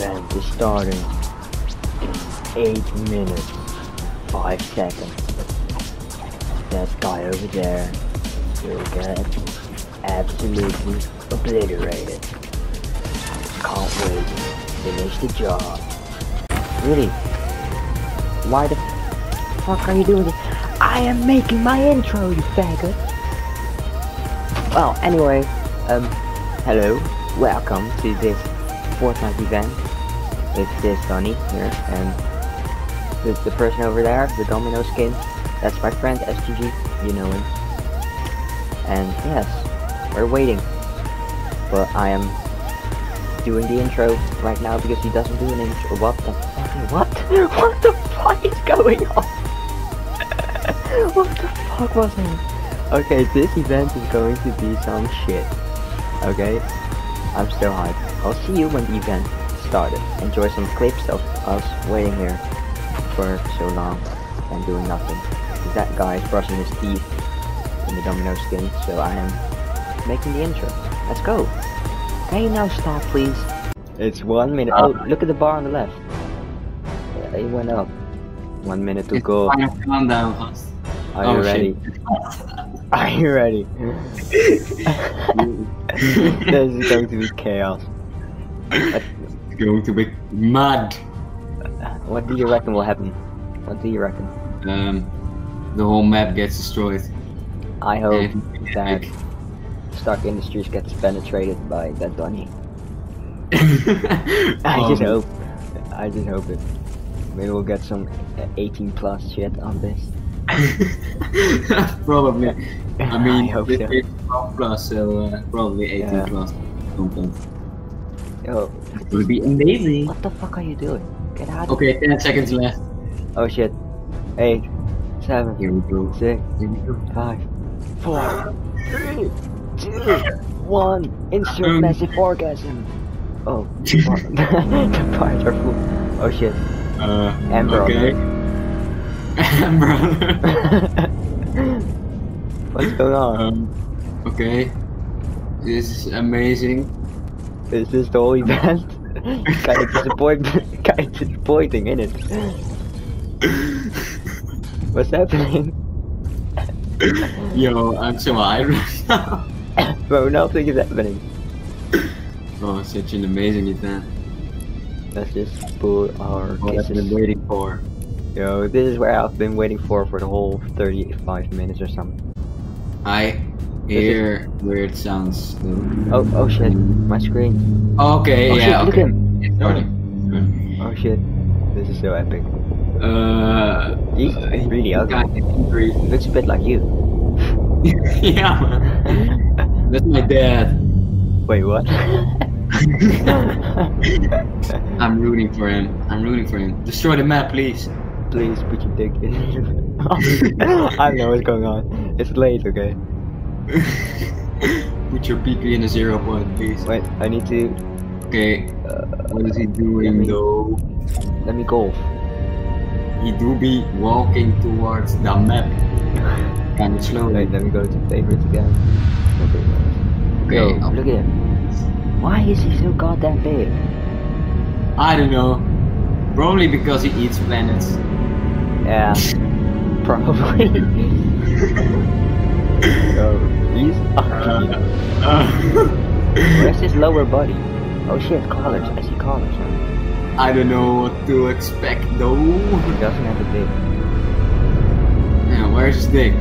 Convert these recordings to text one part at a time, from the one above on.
event is starting in 8 minutes, 5 seconds. That guy over there will get absolutely obliterated. Can't wait to finish the job. Really? Why the fuck are you doing this? I am making my intro, you faggot! Well, anyway, um, hello, welcome to this Fortnite event. It's this Donny here, and the, the person over there, the domino skin, that's my friend SGG, you know him. And yes, we're waiting. But I am doing the intro right now because he doesn't do an intro. What the fuck? What? What the fuck is going on? what the fuck was that? Okay, this event is going to be some shit. Okay? I'm still hyped. I'll see you when the event started. Enjoy some clips of us waiting here for so long and doing nothing. That guy is brushing his teeth in the domino skin, so I am making the intro. Let's go. Can you now stop, please? It's one minute. Oh, look at the bar on the left. Yeah, it went up. One minute to It's go. final countdown, host. Are oh, you ready? Are you ready? this is going to be chaos. It's going to be mad. What do you reckon will happen? What do you reckon? Um, the whole map gets destroyed. I hope And- that Stark Industries gets penetrated by that Donny. I Um, just hope. I just hope it. Maybe we'll get some uh, 18 plus shit on this. probably. I mean, I hope so. is 12 plus, so uh, probably 18 Yeah. plus content. Yo, It would be amazing. what the fuck are you doing? Get out of Okay, 10 seconds left. Oh shit. Eight, seven, Here we go. six, Here we go. five, four, three, two, one. Insert Um. massive orgasm. Oh, the parts are full. Oh shit. Uh, Amber okay. What's going on? um, okay. This is amazing. Is this the whole event? kind of disappointing. kind of disappointing, isn't it? What's happening? Yo, I'm so right now. Bro, nothing is happening. Oh, such an amazing event. Let's just put our What I've been waiting for. Yo, this is where I've been waiting for for the whole 35 minutes or something. I hear weird sounds. Oh, oh shit, my screen. Okay, Oh yeah, shit, look at him. It's starting. Oh shit, this is so epic. Uh, He's really ugly. kind. Looks a bit like you. yeah. That's my dad. Wait, what? I'm rooting for him. I'm rooting for him. Destroy the map, please. Please put your dick in. I know what's going on. It's late, okay? Put your PP in a zero point, please. Wait, I need to. Okay, Uh, what is he Let doing me- though? let me golf. He do be walking towards the map. Kind of slowly. Wait, let me go to favorites again. Okay. Okay, I'll- look at him. Why is he so goddamn big? I don't know. Probably because he eats planets. Yeah, probably. Yo, he's ugly. Uh, Where's his lower body? Oh shit, collars. I see collars. I don't know what to expect though. He doesn't have a dick. Yeah, where's his dick?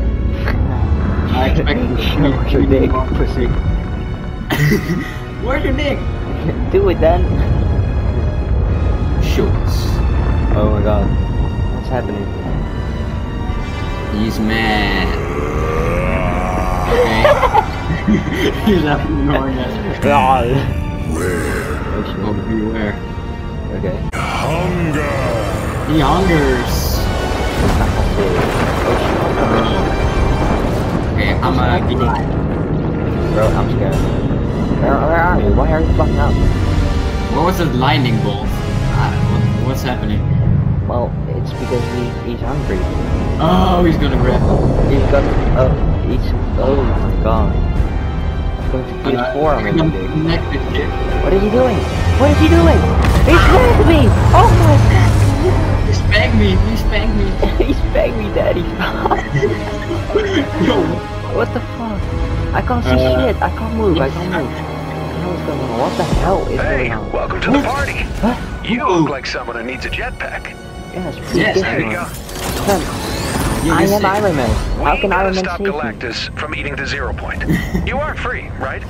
I expect him to Show your dick, pussy. Where's your dick? Do it then. Shorts. Oh my god. What's happening? He's mad. Okay. He's actually ignoring us. Oh Oh, shit. beware. Okay. He hungers. Oh Okay, I'm uh, a shit. Bro, I'm scared. Where, where are you? Why are you fucking up? What was that lightning bolt? What, what's happening? Well, it's because he, he's hungry. Oh, he's gonna grab. him. He's got. Oh, he's. Oh my god. I'm going to put his forearm in the. Connected kid. What is he doing? What is he doing? He spanked me! Oh my god! He spanked me. He spanked me. he spanked me, daddy. Yo. what the fuck? I can't see Uh, shit. I can't move. I can't move. I don't what's going on. What the hell is Hey, going on? welcome to the party. Huh? You Ooh. look like someone who needs a jetpack. Yeah, it's Yes, good, There you go. Sam, Yeah, I am is- Iron Man. How we can Iron Man stop save me? Galactus from eating the zero point. you are free, right?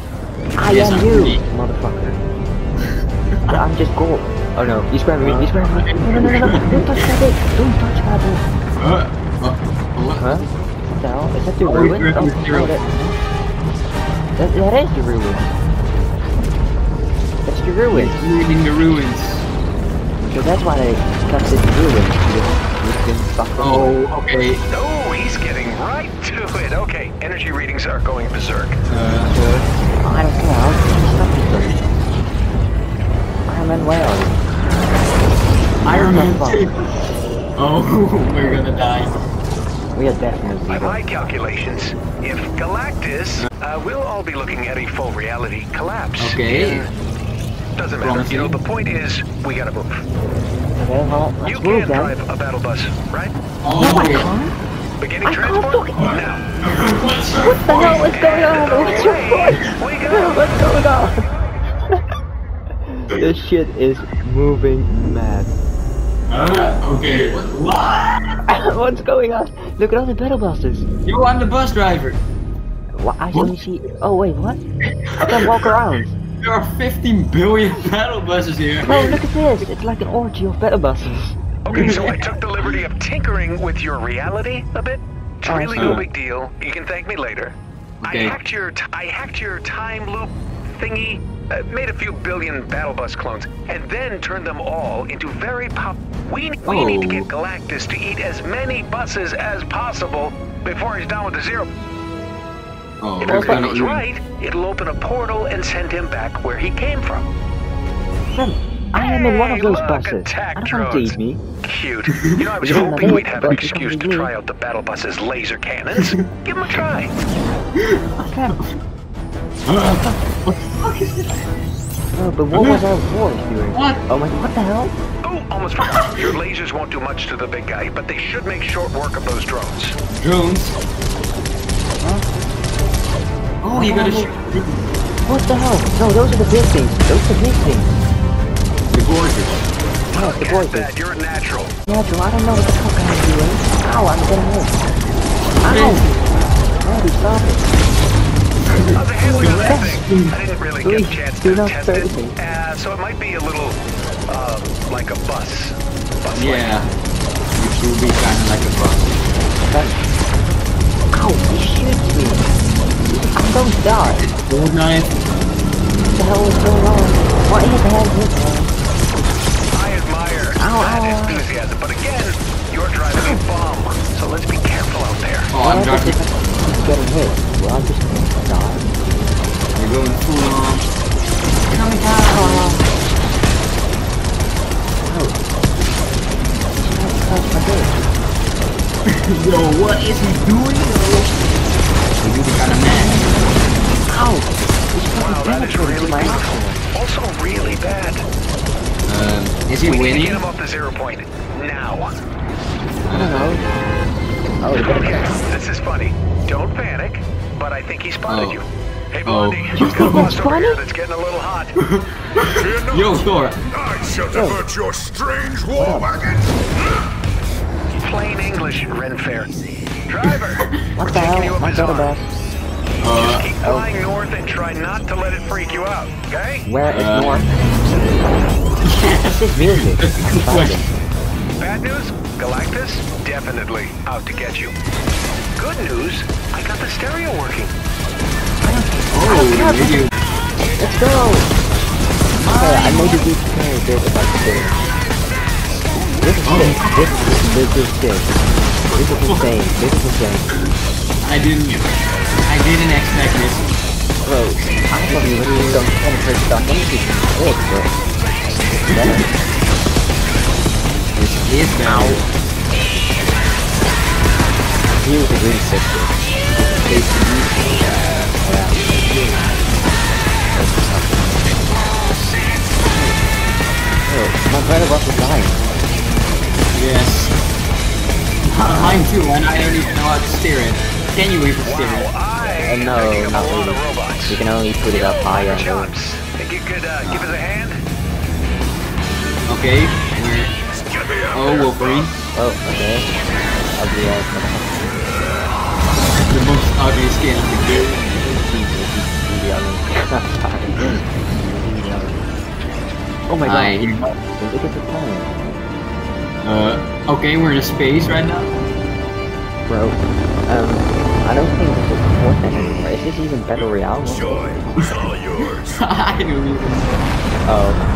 I Yes, am I'm you, free. motherfucker. I- I'm just gold. Oh no, he's grabbing me, he's grabbing me. No, no, no, no, no, don't touch my dick. Don't touch my dick. Uh, uh, what? Huh? What the hell? Is that the Oh, ruin? Oh, grabbing the no, that, that, that is the ruin. That's the ruin. It's ruining the ruins. So that's why they kept it the ruin. You can fuck the whole... Oh, okay. Oh, he's getting right to it. Okay, energy readings are going berserk. Uh, I don't care, I'll stop this thing. Iron Man, where are you? Iron Man Oh, we're gonna die. We are definitely By gonna- my calculations, if Galactus, uh, we'll all be looking at a full reality collapse. Okay. in- Doesn't matter. You know, the point is, we gotta move. Okay, well, let's You move can then. drive a battle bus, right? Oh, No, I okay. Beginning I can't transport? fucking- Now. What the hell is going on? What's your point? Go. What's going on? this shit is moving mad. Uh, okay. What? What's going on? Look at all the battle busters. You, I'm the bus driver. What? I only see. Oh wait, what? I can walk around. There are 15 billion battle buses here. No, look at this. It's like an orgy of battle buses. Okay, so I took the liberty of tinkering with your reality a bit. It's Oh, really sure. no big deal. You can thank me later. Okay. I hacked your t- I hacked your time loop thingy, uh, made a few billion battle bus clones, and then turned them all into very pop. We we need to Oh. get Galactus to eat as many buses as possible before he's done with the zero. Oh, If we're everything gonna goes right, it'll open a portal and send him back where he came from. Sam, I am in one of those look, buses. I don't want to drones. eat me. Cute. You know, I was hoping we'd have an excuse to try out the battle bus's laser cannons. Give them a try. What the fuck is this? oh, but what was our voice doing? What? Oh my, what the hell? Oh, almost forgot. Your lasers won't do much to the big guy, but they should make short work of those drones. Drones. Oh, you gotta shoot What the hell? No, those are the big things. Those are the big things. the gorgeous. Yeah, the Get voices. that. You're a natural. Natural, I don't know what the fuck I'm doing. Ow, I'm getting hit. Ow! Daddy, stop it. How's the handling of that thing? I didn't really get a chance to test hurt it. Uh, so it might be a little, um, like a bus. bus Yeah. It will be kinda like a bus. Ow, To die. Fortnite. What the hell is going on? What the hell is this? I admire Ow, that enthusiasm, but again, you're driving a bomb, so let's be careful out there. Oh, I'm driving. I'm getting hit? Well, I'm just going to die. We're going full on. Coming down. Yo, what is he doing? Is he the kind of man? Ow! He's Wow, fucking that is penetrating really to my asshole. Also really bad. Um, is he We need to winning? get him off the zero point now. I don't know. Oh, the. Okay, this is funny. Don't panic, but I think he spotted Oh. you. Hey, Oh. Blondie, you've got a bus over Funny? here that's getting a little hot. Yo, Thor. I shall divert your strange war wagon. Plain English, Renfair. Driver, What we're the you hell? up My his better arm. bus. Uh, Keep flying north and try not to let it freak you out, okay? Where is Uh, north? What's this music? That's a good question. Bad news? Galactus? Definitely out to get you. Good news? I got the stereo working. Oh, the video. Let's go! Okay, I made a deep very bit about the thing. This is sick. This, this, this is sick. This is insane. This is insane. I didn't. I didn't expect this. Bro, I were doing some penetrate stuff. See. Sick, bro. Better. This is better. He was a really sick. Tasty. Yeah. Mine too, and I don't even know how to steer it. Can you even steer it? Uh, no, I think I'm not a lot of really. You can only put it up higher. and lower. Chops, think you could uh, give us a hand? Okay, we're... Get me out Oh, Wolverine. Oh, okay. Ugly ass. The most ugly skin of the game. Really ugly. Really ugly. Oh my Hi. god. Look at the time. Uh, okay, we're in a space right now. Bro, um, I don't think this is Fortnite anymore. Is this even better reality? What- Joy is all yours. I don't even Oh.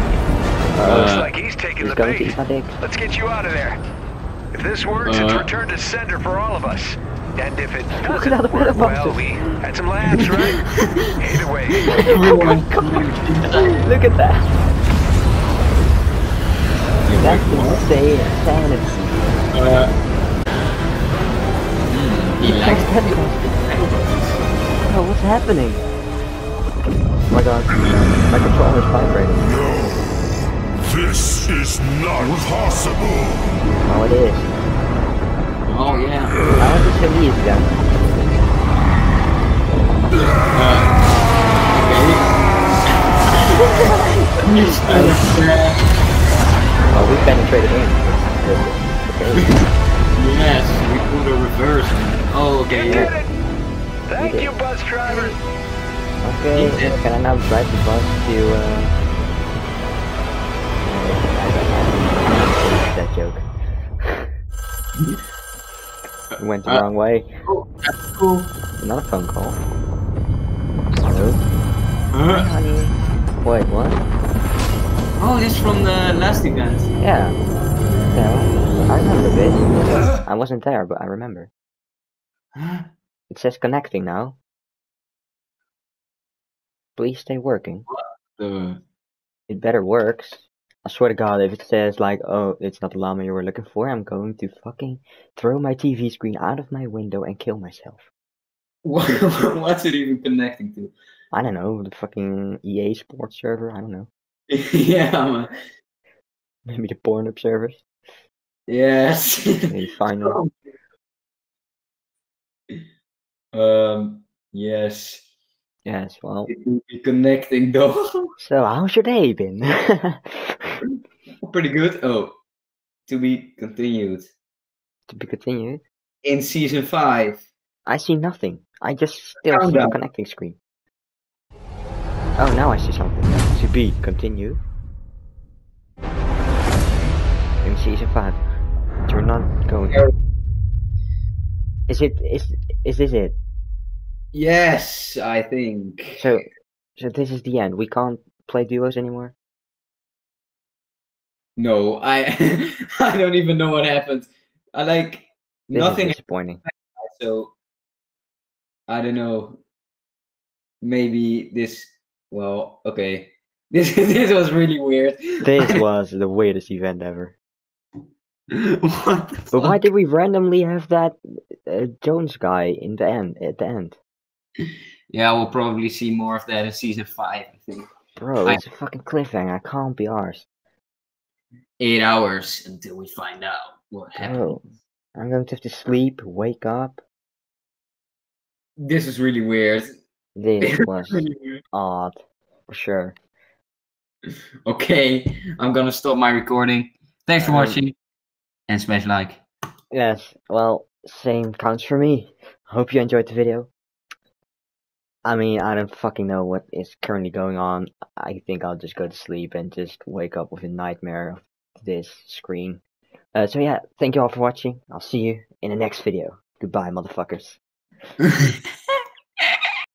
Looks Uh, like he's taking He's the going to bait. eat my dick. Let's get you out of there. If this works, it's Uh. return to sender for all of us. And if it Look at the doesn't work, battle well, we had some laughs, right? Either way, everyone. Look at that. That's insane insanity. Uh, he likes Oh, what's happening? Oh my god. My controller's vibrating. No. This is not possible. Oh, it is. Oh yeah. I want to show you then. Okay. Oh, we penetrated in. Okay. yes, we put a reverse. Oh, okay. you did Yeah. it. Thank did. you, bus driver. Okay, You did. can I now drive the bus to, uh... uh, That joke. We went the Uh, wrong way. Oh, that's cool. Another phone call. Hello? Hi, honey. Wait, what? Oh, this from the last event. Yeah. Yeah, I remember this. I wasn't there, but I remember. It says connecting now. Please stay working. The It better works. I swear to God, if it says like, oh, it's not the llama you were looking for, I'm going to fucking throw my TV screen out of my window and kill myself. what, what's it even connecting to? I don't know, the fucking EA sports server, I don't know. yeah, man. Maybe the Pornhub servers. Yes. Maybe final. um. Yes. Yes, well. It will be connecting though. So, how's your day been? Pretty good. Oh, to be continued to be continued. in season five. I see nothing. I just still see the connecting screen. Oh, now I see something. To be continued. In season 5. You're not going Is it, is, is this it? Yes, I think. So, so this is the end. We can't play duos anymore? No, I I don't even know what happened. I like This nothing. is disappointing. So I don't know. Maybe this. Well, okay. This this was really weird. This was the weirdest event ever. what? the But why did we randomly have that uh, Jones guy in the end, at the end? Yeah, we'll probably see more of that in season five. I think Bro, I- it's a fucking cliffhanger. I can't be ours. eight hours until we find out what happened. I'm going to have to sleep, wake up. This is really weird. This was Really weird. odd, for sure. Okay, I'm gonna stop my recording. Thanks for Um, watching, and smash like. Yes, well, same counts for me. Hope you enjoyed the video. I mean, I don't fucking know what is currently going on. I think I'll just go to sleep and just wake up with a nightmare of this screen. Uh, so yeah, thank you all for watching. I'll see you in the next video. Goodbye, motherfuckers.